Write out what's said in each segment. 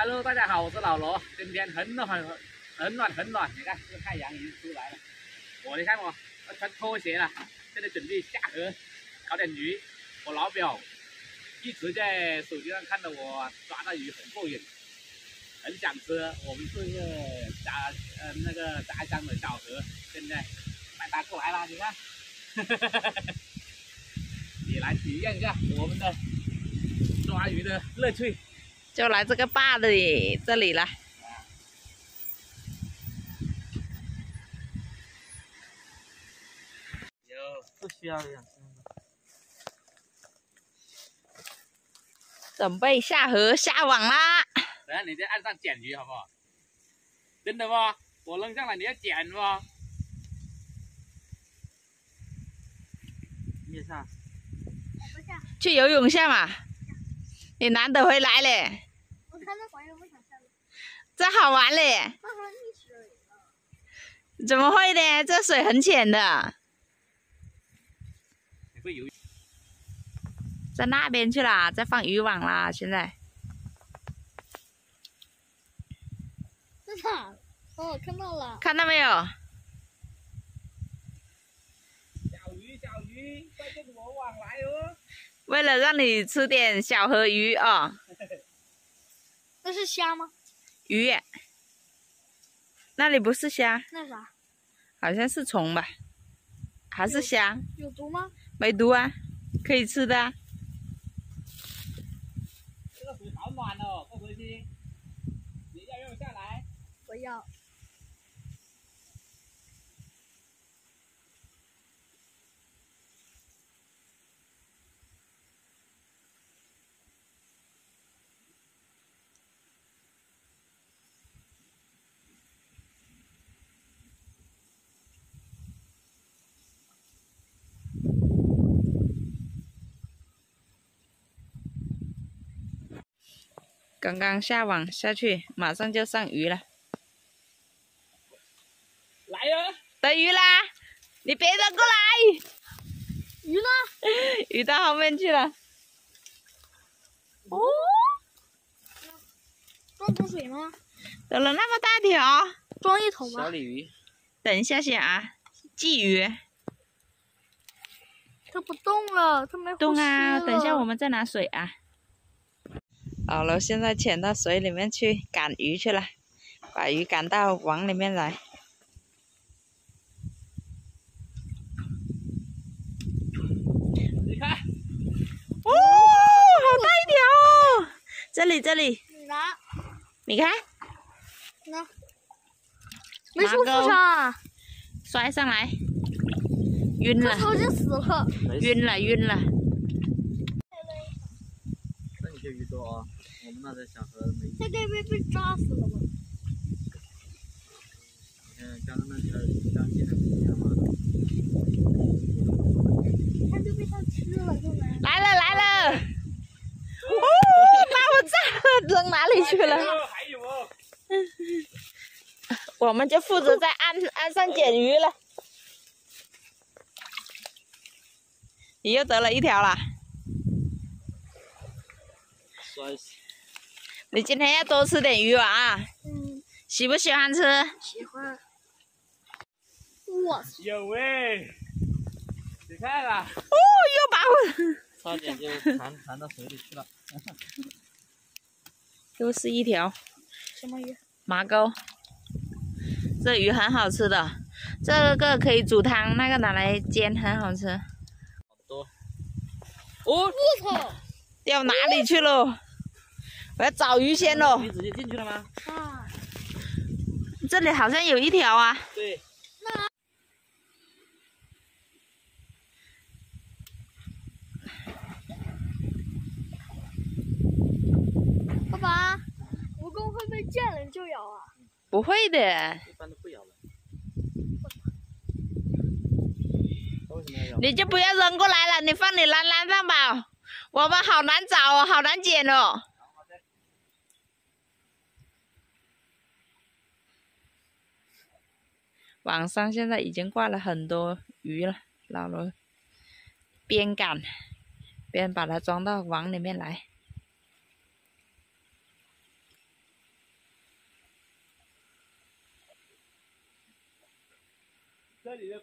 Hello，大家好，我是老罗。今天很暖很很暖很暖，你看这太阳已经出来了。我你看我，要穿拖鞋了，现在准备下河搞点鱼。我老表一直在手机上看到我抓的鱼很过瘾，很想吃。我们是一个家呃那个家乡的小河，现在带他过来了，你看，哈哈哈你来体验一下我们的抓鱼的乐趣。就来这个坝的这里了。有不需要养准备下河下网啦！等下你在岸上捡鱼好不好？真的不？我扔上来你要捡不？你也上？去游泳下嘛。你难得回来嘞。这好玩嘞！怎么会呢？这水很浅的。会游？在那边去了，在放渔网啦，现在。在哪？哦，看到了。看到没有？小鱼，小鱼，快跟我网来哦！为了让你吃点小河鱼啊。那是虾吗？鱼，那里不是虾，那啥？好像是虫吧？还是虾？有毒吗？没毒啊，可以吃的。这个水好暖哦，不回去。你要不要下来？不要。刚刚下网下去，马上就上鱼了。来呀！得鱼啦！你别扔过来！鱼呢？鱼到后面去了。哦。装桶水吗？得了那么大条，装一桶吧。小鲤鱼。等一下先啊，鲫鱼。它不动了，它没动啊！等一下我们再拿水啊。老罗现在潜到水里面去赶鱼去了，把鱼赶到网里面来。你看，哦，好大一条哦！这里这里，你拿，你看，拿，没束缚上，摔上来，晕了，头就死了，晕了晕了。那你就鱼多啊。我们那在小河没。在这边被扎死了吗？你看刚刚那条刚进的不一样吗？它就被它吃了，就来。来了来了！哦，把我炸扔哪里去了？还有哦。我们就负责在岸岸上捡鱼了。你又得了一条了。摔死。你今天要多吃点鱼丸啊！嗯。喜不喜欢吃？喜欢。哇塞！有哎，你看啊！哦，又把我差点就弹弹到水里去了。又是一条。什么鱼？麻钩。这鱼很好吃的，这个可以煮汤，那个拿来煎很好吃。好多。哦！我操！掉哪里去了？我要找鱼先喽。你直接进去了吗？啊。这里好像有一条啊。对。那。爸爸，蜈蚣会被见人就咬啊？不会的。一般都不咬了。你就不要扔过来了，你放你篮篮上吧。我们好难找哦，好难捡哦。网上现在已经挂了很多鱼了老罗边赶边把它装到网里面来。这里的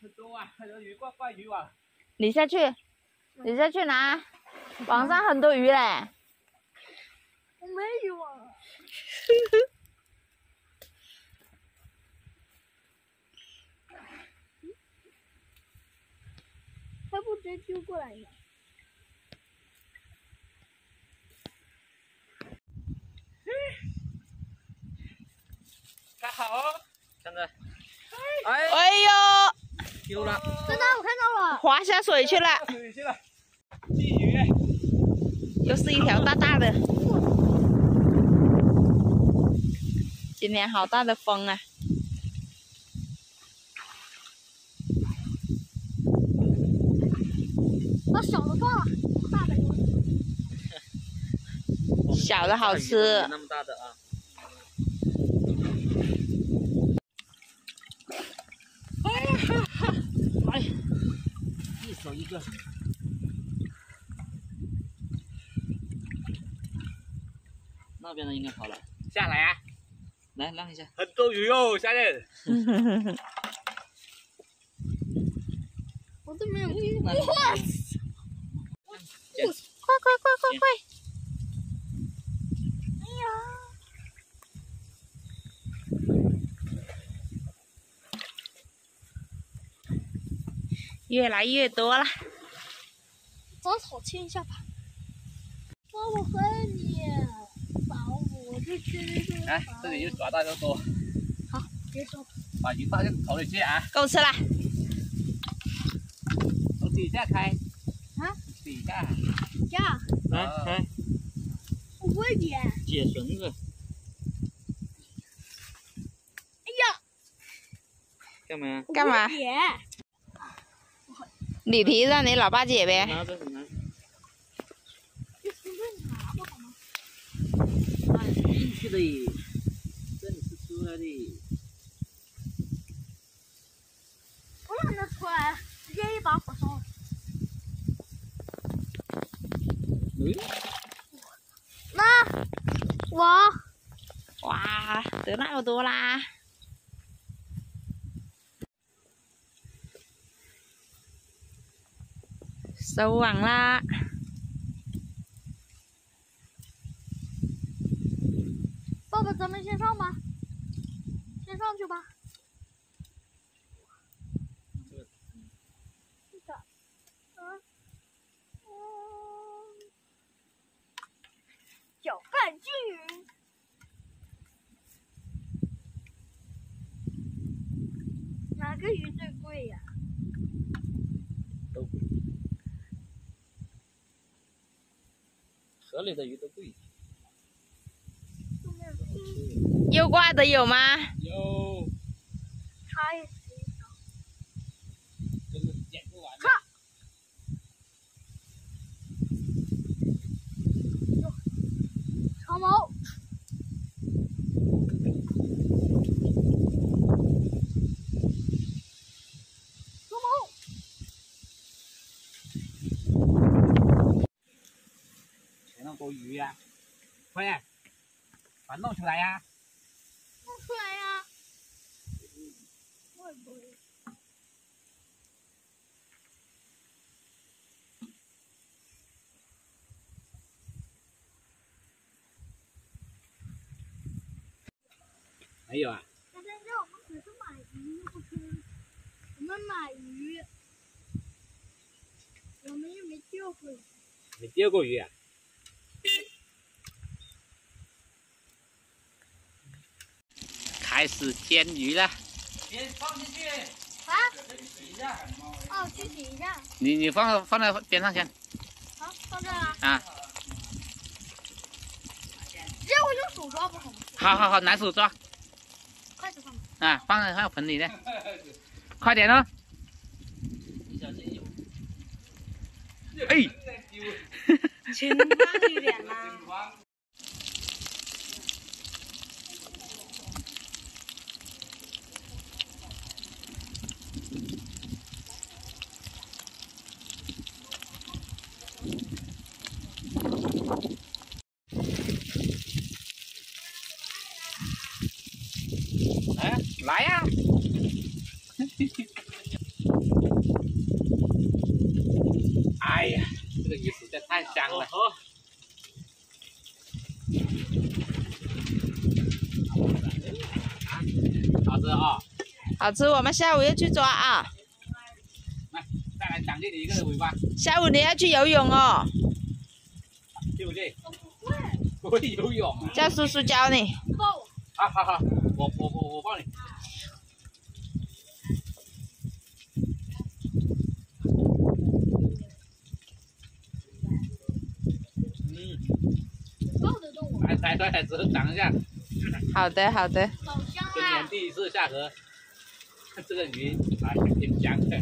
很多啊很多鱼挂挂鱼网。你下去你下去拿网上很多鱼嘞。我没鱼网 接丢过来呢？还好哦，看着，哎，哎呦，丢了，真的，我看到了。滑下水去了，水去了，鲫鱼，又是一条大大的。今天好大的风啊！把小的放了，大的有。小的好吃。那么大的啊。哎呀哈哈，哎，一手一个。那边的应该跑了，下来啊！来让一下。很多鱼哦，下面。我都没有遇那过。快快快快快！哎呀，越来越多了。找草牵一下吧。妈，我恨你，把我就去那个。来，这里有抓到就多，好，别说。把鱼放进头里去啊，够吃了。从底下开。啊？底下。呀，来来，我不会点。解绳子，哎呀，干嘛？我不干嘛会点。你提让你老爸解呗。进去的，这里是出来的。不让它出来，直接一把火烧了。那我哇，得那么多啦！收网啦！爸爸，咱们先上吧，先上去吧。搅拌均匀。哪个鱼最贵呀？都贵。河里的鱼都贵。右挂的有吗？有，差一十一条。真的捡不完的。长毛。长毛，鱼呀、快点，把它弄出来呀、弄出来呀！我不会。没有啊？但是我们可是买鱼又不吃，我们买鱼，我们又没钓过鱼。没钓过鱼啊？开始煎鱼了，别放进去，啊？洗一下。哦，去洗一下。你你放放在边上先好，放这儿啊。啊。直接我用手抓不好吗？好好好，拿手抓筷子放。啊，放在放盆里呢，快点哦！你小心有。哎，轻放一点啦。哎，来呀！哎呀，这个鱼实在太香了。好吃啊！好吃，我们下午要去抓啊。来，再来奖励你一个尾巴，下午你要去游泳哦，会，不会游泳啊！叫叔叔教你。好好好，我我我我帮你。嗯，抱得动我，来来来，只是尝一下，好的，好的。今年啊！第一次下河，这个鱼啊挺香的。